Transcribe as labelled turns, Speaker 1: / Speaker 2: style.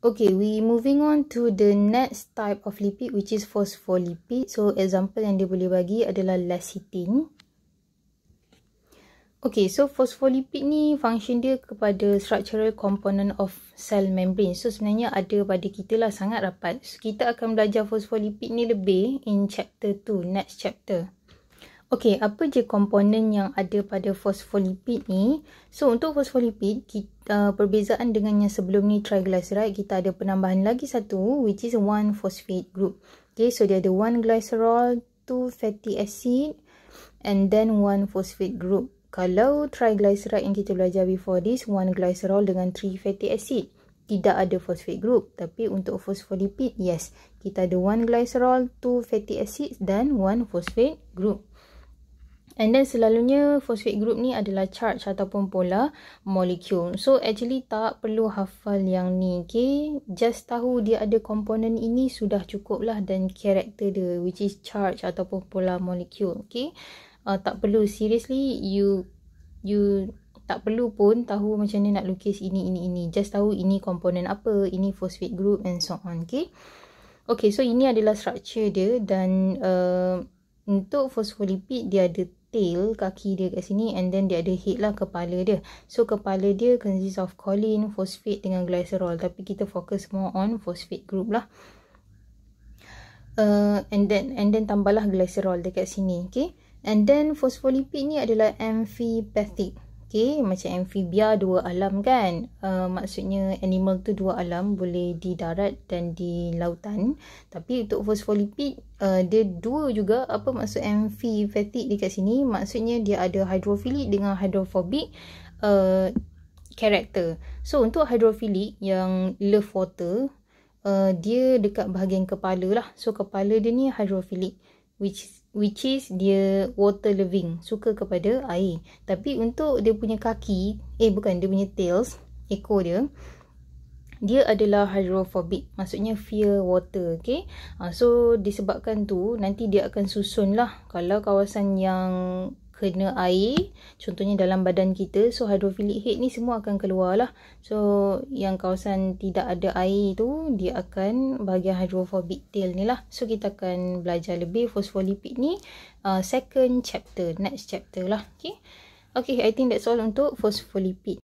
Speaker 1: Okay, we moving on to the next type of lipid which is phospholipid. So example yang dia boleh bagi adalah lecithin. Okay, so phospholipid ni function dia kepada structural component of cell membrane. So sebenarnya ada pada kita lah sangat rapat. So, kita akan belajar phospholipid ni lebih in chapter 2, next chapter. Okey, apa je komponen yang ada pada fosfolipid ni? So, untuk fosfolipid, kita, uh, perbezaan dengan yang sebelum ni triglyceride, kita ada penambahan lagi satu which is one phosphate group. Okay, so dia ada one glycerol, two fatty acid and then one phosphate group. Kalau triglyceride yang kita belajar before this, one glycerol dengan three fatty acid. Tidak ada phosphate group. Tapi untuk phospholipid, yes. Kita ada one glycerol, two fatty acid dan one phosphate group. And then selalunya phosphate group ni adalah charge ataupun polar molecule. So actually tak perlu hafal yang ni. Okay. Just tahu dia ada komponen ini sudah cukup lah. Dan karakter dia which is charge ataupun polar molecule. Okay. Uh, tak perlu seriously you you tak perlu pun tahu macam ni nak lukis ini ini ini. Just tahu ini komponen apa. Ini phosphate group and so on. Okay. Okay so ini adalah structure dia dan uh, untuk phospholipid dia ada tail kaki dia kat sini and then dia ada head lah kepala dia. So kepala dia consist of choline, phosphate dengan glycerol tapi kita fokus more on phosphate group lah. Uh, and then and then tambahlah glycerol dekat sini, okay? And then phospholipid ni adalah amphipathic. Okay, macam amphibia dua alam kan. Uh, maksudnya animal tu dua alam boleh di darat dan di lautan. Tapi untuk phospholipid uh, dia dua juga. Apa maksud amphipathic dekat sini? Maksudnya dia ada hydrophilic dengan hydrophobic uh, character. So untuk hydrophilic yang love water uh, dia dekat bahagian kepala lah. So kepala dia ni hydrophilic which which is dia water loving suka kepada air. Tapi untuk dia punya kaki eh bukan dia punya tails ekor dia dia adalah hydrophobic maksudnya fear water okay? Uh, so disebabkan tu nanti dia akan susun lah kalau kawasan yang kena air contohnya dalam badan kita so hydrophilic head ni semua akan keluar lah. So yang kawasan tidak ada air tu dia akan bahagian hydrophobic tail ni lah. So kita akan belajar lebih phospholipid ni uh, second chapter next chapter lah okay? Okay I think that's all untuk phospholipid